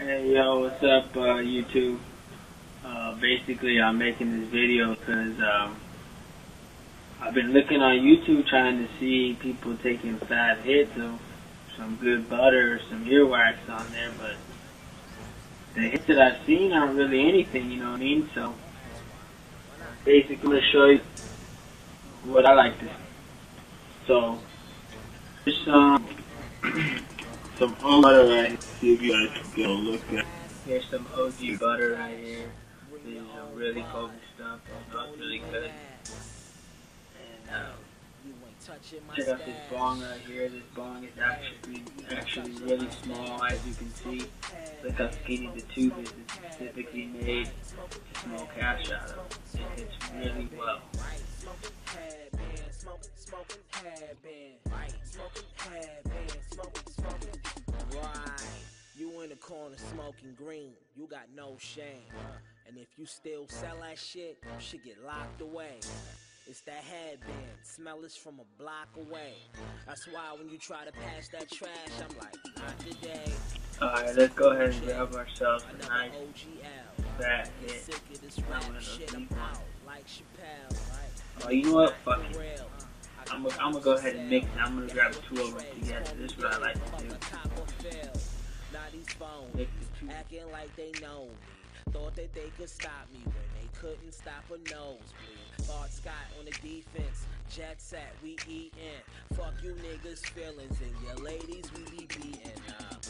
Hey yo, what's up, uh, YouTube? Uh, basically, I'm making this video because um, I've been looking on YouTube trying to see people taking fat hits of some good butter, or some earwax on there, but the hits that I've seen aren't really anything, you know what I mean? So, basically, I'm going to show you what I like to see. So, there's some, some butter right See if you guys can go look at Here's some OG butter right here. This is some really potent stuff. It smells really good. And um, check out this bong right here. This bong is actually actually really small, as you can see. Look how skinny the tube is. It's specifically made to smoke hash out of. It hits really well. Smoking, smoking, headband. Smoking, headband. Smoking, smoking. Right. You in the corner smoking green. You got no shame. And if you still sell that shit, you should get locked away. It's that headband, smell is from a block away. That's why when you try to pass that trash, I'm like, not today. Alright, let's go ahead and grab ourselves a nice OGL fat hit. Oh, you know what? Fuck it. I'm gonna, I'm gonna go ahead and mix it. I'm gonna grab two of them together. This is what I like to do. Mix the two. Acting like they know me. Thought that they could stop me when they couldn't stop a nosebleed. Bart Scott on the defense. Jet set, we eatin'. Fuck you niggas' feelings and your ladies we be beatin' up.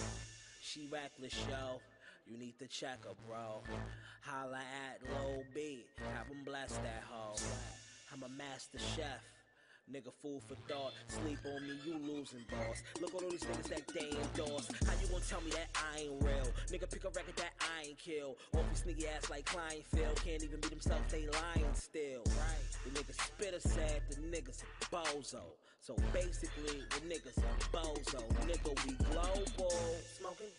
She reckless, yo. You need to check her, bro. Holla at Low B. Have him bless that hoe. I'm a master chef. Nigga, fool for thought. Sleep on me, you losing, boss. Look at all these niggas that they endorse. How you gonna tell me that I ain't real? Nigga, pick a record that I ain't kill. Off these sneaky ass like Kleinfeld. Can't even beat themselves, they lying still. Right? The nigga spitter said the niggas a bozo. So basically, the niggas a bozo. Nigga, we global. Smoking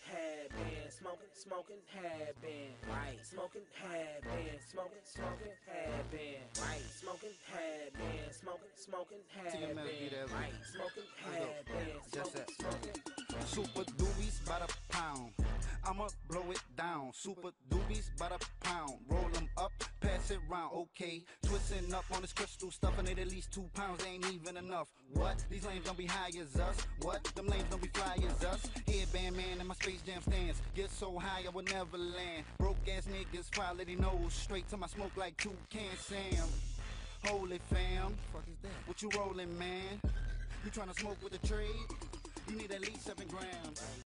smoking, smoking headband. Right. Smoking headband, smoking, smoking headband. Right. Smoking headband, smoking, smoking headband. Right. Smoking headband, smoking, smoking. Super doobies by the pound. I'ma blow it down. Super doobies by the pound. Roll them up, pass it round. Okay, twisting up on this crystal, stuffing it at least two pounds ain't even enough. What? These lames don't be high as us. What? Them lames don't be fly as us. Headband man space jam stands. Get so high I will never land. Broke ass niggas their nose straight to my smoke like two can Sam. Holy fam, fuck is that? What you rolling, man? You tryna smoke with the trade? You need at least seven grams.